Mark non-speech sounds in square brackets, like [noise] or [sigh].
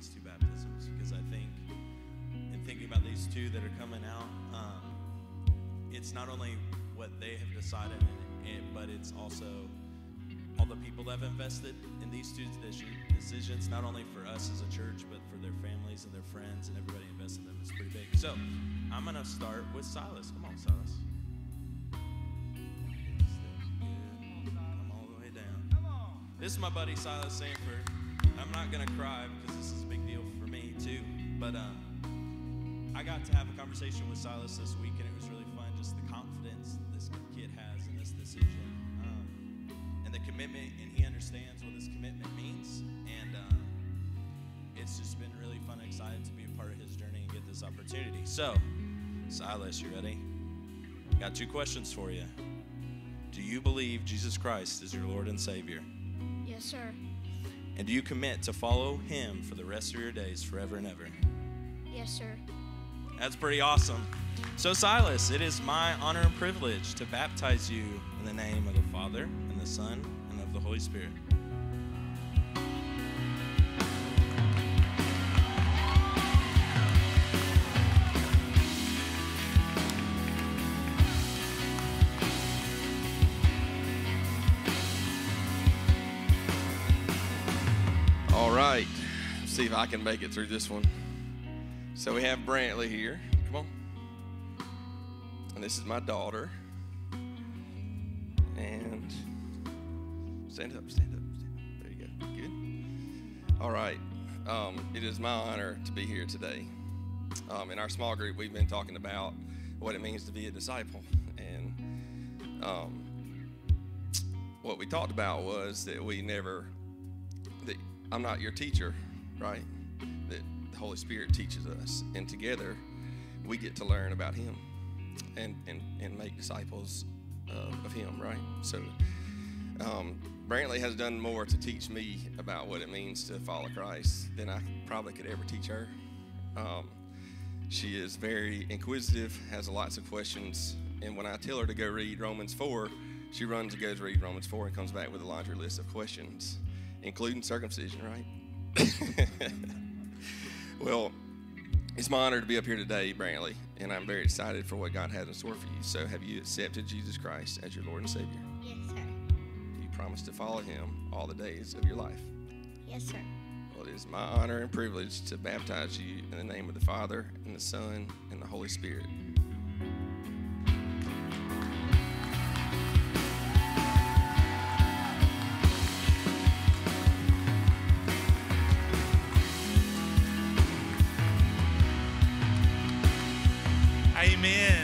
these two baptisms because I think, in thinking about these two that are coming out, um, it's not only what they have decided, and, but it's also all the people that have invested in these two decisions, not only for us as a church, but for their families and their friends and everybody invested in them. It's pretty big. So I'm going to start with Silas. Come on, Silas. This is my buddy Silas Sanford. I'm not going to cry because But um, I got to have a conversation with Silas this week, and it was really fun. Just the confidence this kid has in this decision and the commitment, and he understands what this commitment means. And uh, it's just been really fun and excited to be a part of his journey and get this opportunity. So, Silas, you ready? Got two questions for you. Do you believe Jesus Christ is your Lord and Savior? Yes, sir. And do you commit to follow him for the rest of your days, forever and ever? Yes, sir. That's pretty awesome. So, Silas, it is my honor and privilege to baptize you in the name of the Father, and the Son, and of the Holy Spirit. All right. Let's see if I can make it through this one. So we have Brantley here. Come on. And this is my daughter. And stand up, stand up, stand up. There you go. Good. All right. Um, it is my honor to be here today. Um, in our small group, we've been talking about what it means to be a disciple. And um, what we talked about was that we never, that I'm not your teacher, right? That the Holy Spirit teaches us. And together, we get to learn about Him and, and, and make disciples uh, of Him, right? So, um, Brantley has done more to teach me about what it means to follow Christ than I probably could ever teach her. Um, she is very inquisitive, has lots of questions, and when I tell her to go read Romans 4, she runs and goes read Romans 4 and comes back with a laundry list of questions, including circumcision, right? [laughs] well, it's my honor to be up here today, Brantley, and I'm very excited for what God has in store for you. So, have you accepted Jesus Christ as your Lord and Savior? Yes, sir. You promise to follow Him all the days of your life. Yes, sir. Well, it is my honor and privilege to baptize you in the name of the Father, and the Son, and the Holy Spirit. Amen.